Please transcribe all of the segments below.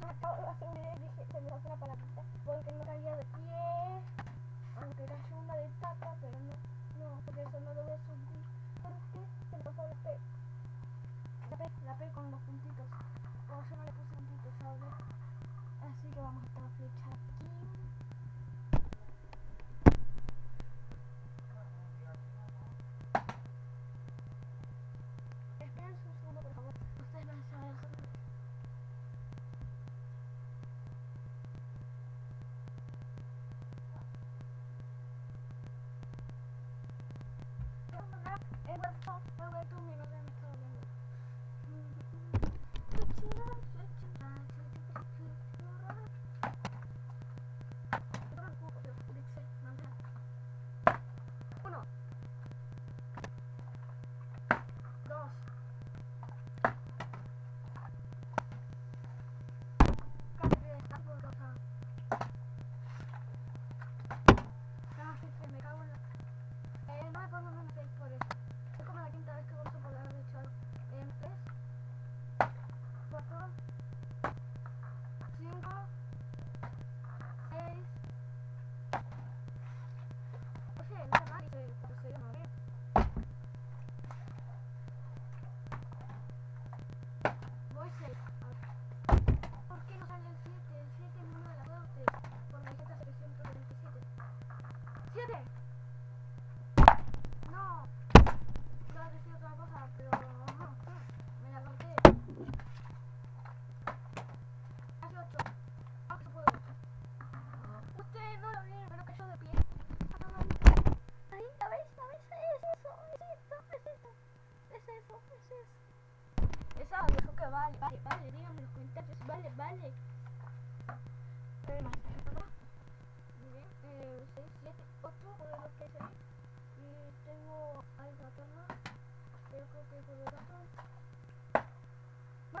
un video y dije, se me pasó la palabrita, porque no caía de pie, aunque cayó una de taca, pero no, no, porque eso no lo voy a subir, porque se me pasó la P, la P, la P con los puntitos, o yo no le puse puntitos, ahora, así que vamos a estar flecha aquí. Thank you. have to. 喂。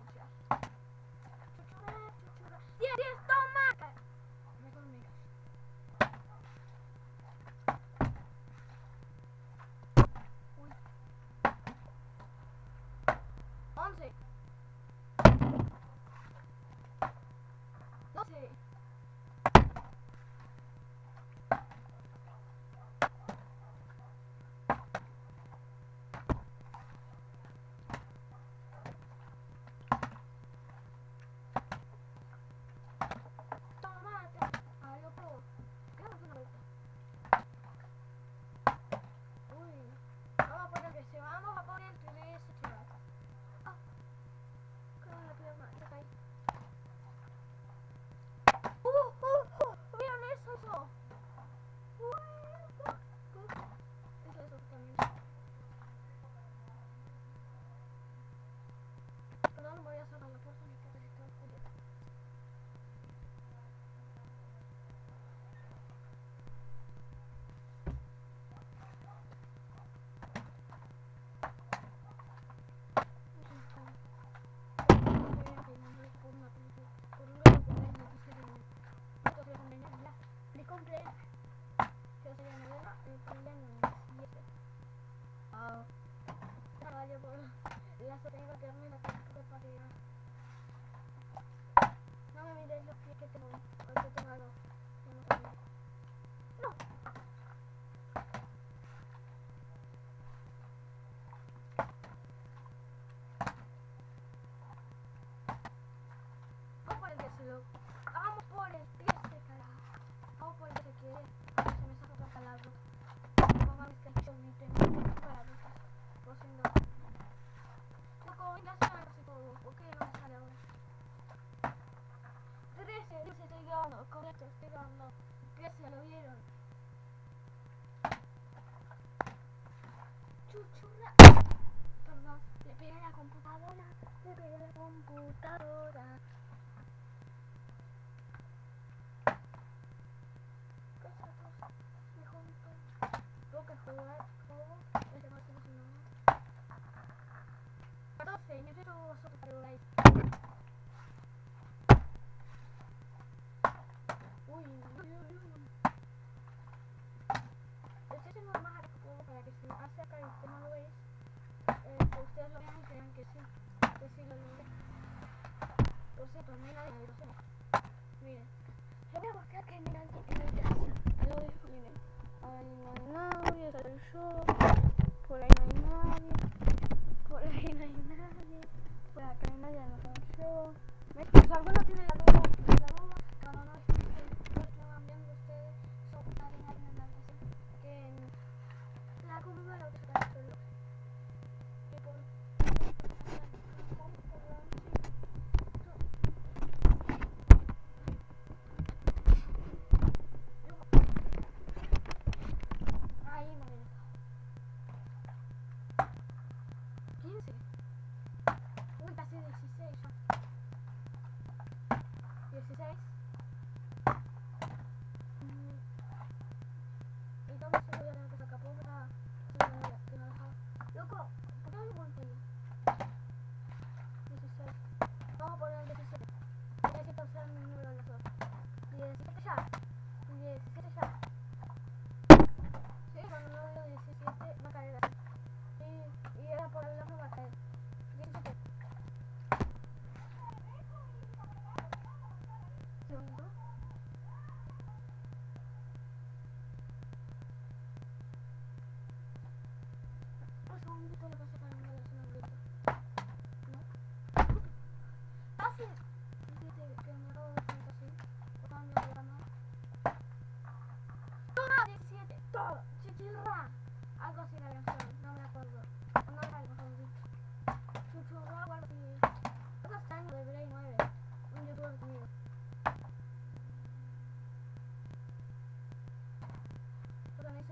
No me mires los pies que tengo, hoy que tengo algo. pegando, con esto pegando, que se lo vieron. Chuchura. Perdón, le pegué la computadora, le pegué la computadora. Romero. Yes, it is. Başka bir tane basar.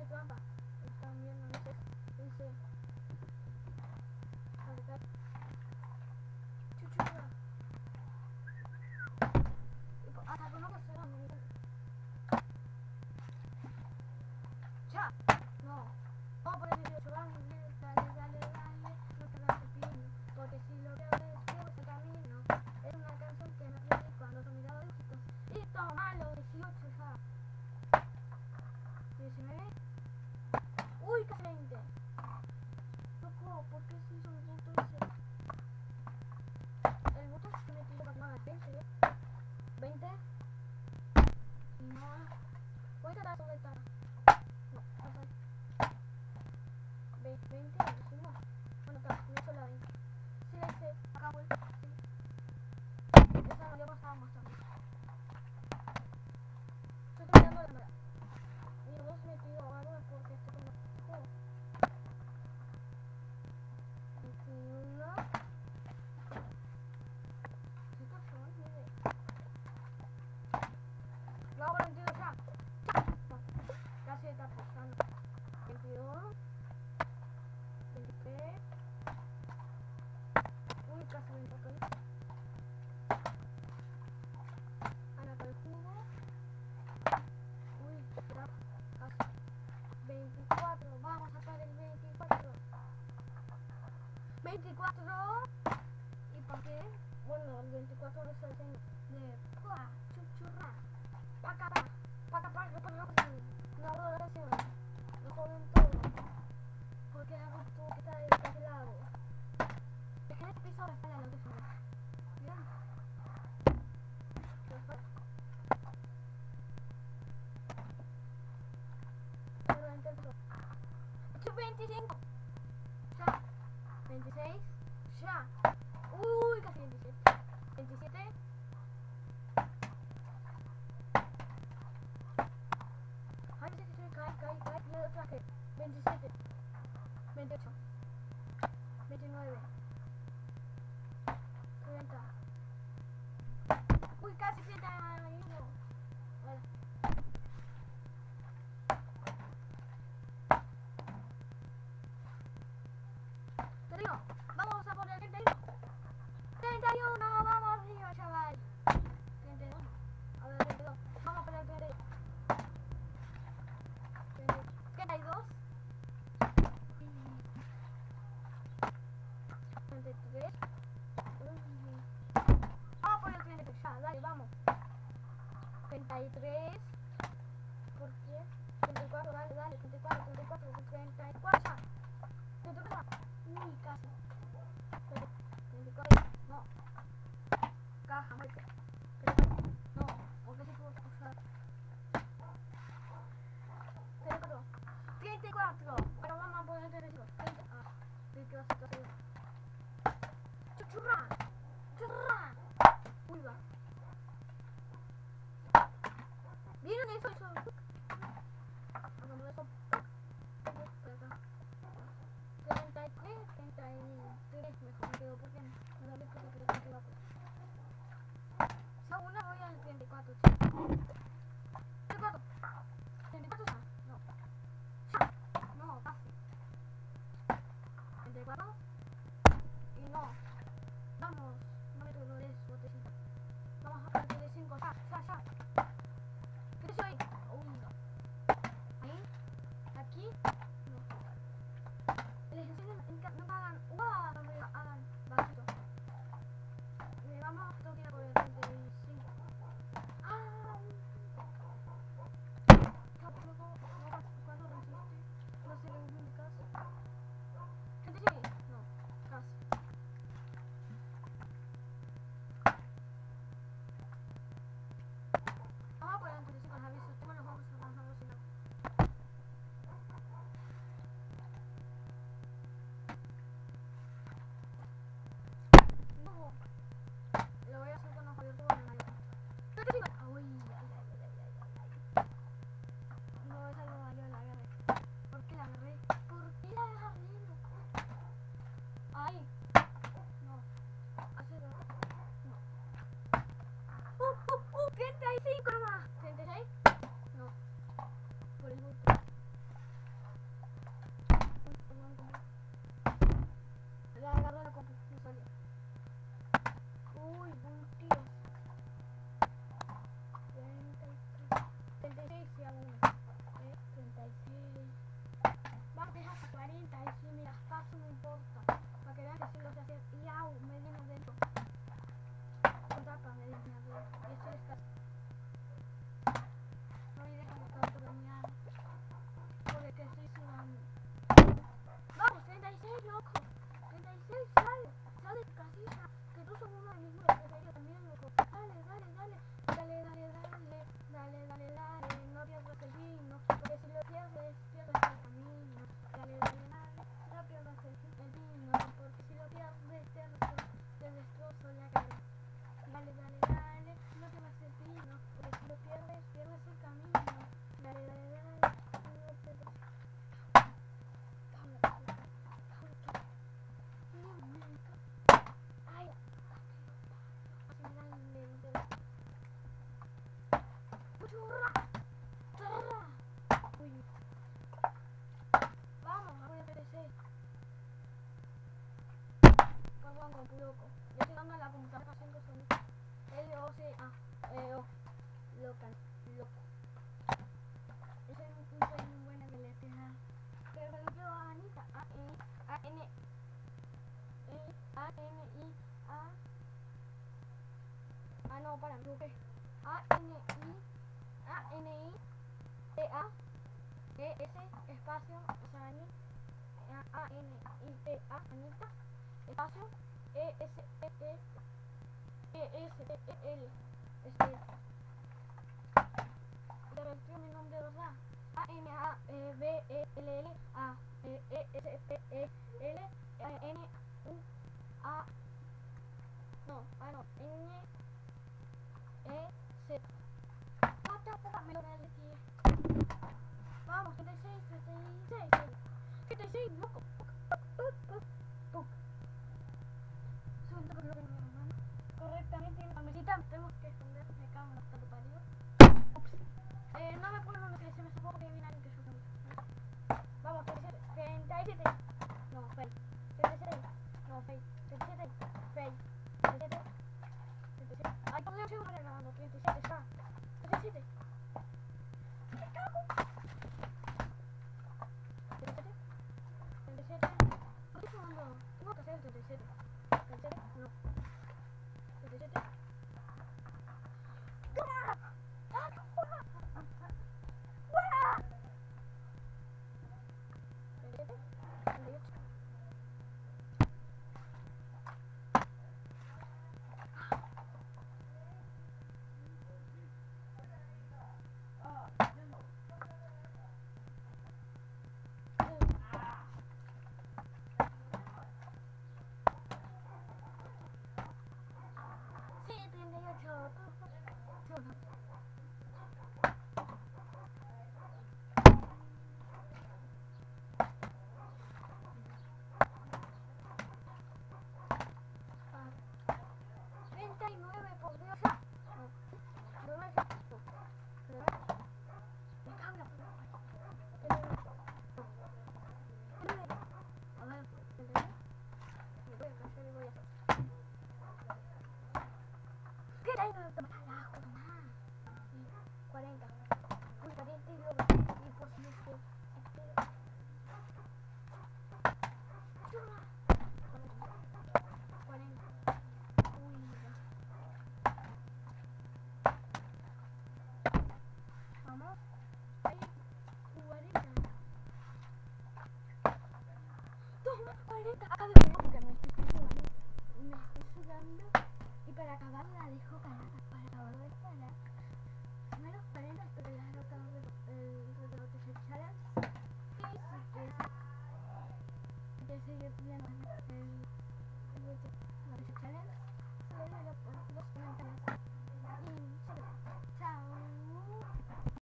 trampa. Están viendo, no sé, dice... 24 y por qué bueno el 24 es el de pa chuchurra pa pa pa pa pa pa no adoración lo joden todo. Porque hago tú que está descarrilado es que el piso me espera lo que bien 26. Ya. Uy, casi 27. 27. Ay, pensé que se me cae, cae, cae. Le doy traje. 27. 28. jugaba. Y no. Vamos. No me turno de botecita. Vamos a partir de 5. Ya, ya, ya. Soy? Uy, no. Ahí. Aquí. No. Les enseño en no hagan. No me hagan bajito. Le vamos a tocar con el 35. ¡Ah! No, no, 선생님. 大進行は vamos, loco. Ya llegando a la computadora haciendo L O C A E O local loco. Ese es un punto muy bueno de la tierra. Pero yo Anita A N A N e, A N I A Ah no, para, me A N I A N I E A E S espacio Sani A N I T A Anita espacio e S E E S E L este te mi nombre A N A B E L L A E S P E L N U A no ah no N E C. Me lo vamos 36 36 36 loco correctamente una mesita. Que esconder, me cago en parido. Ups. Eh, no me pongo donde se me supongo que viene alguien que sube. Vamos, 37. No, fail. 37. No, fail. 37. Fail. 37. 37. Ay, ¿cómo le sigo grabando? 37 está. 37. Me cago. 37. 37. No estoy. Tengo que hacer el 37. 37. No. 37. ¡Toma! ¡Ah, ¡Fuera! ¡Fuera! 37. 38. Sí, 38. Tú, tú. Ah. 39 por Dios. ah. No. No es esto. No es. Me cago en la puta. A ver, ¿entendés? Me voy a casar y voy a hacer. ¿Qué tal? Toma, carajo, toma. Y 40. Uy, caliente y luego. Y por si no se. Toma. 40. Uy, ya. Vamos. Ahí. 40. Toma, 40. Acá de porque me estoy sudando. Me estoy sudando. Y para acabar la dejo calada.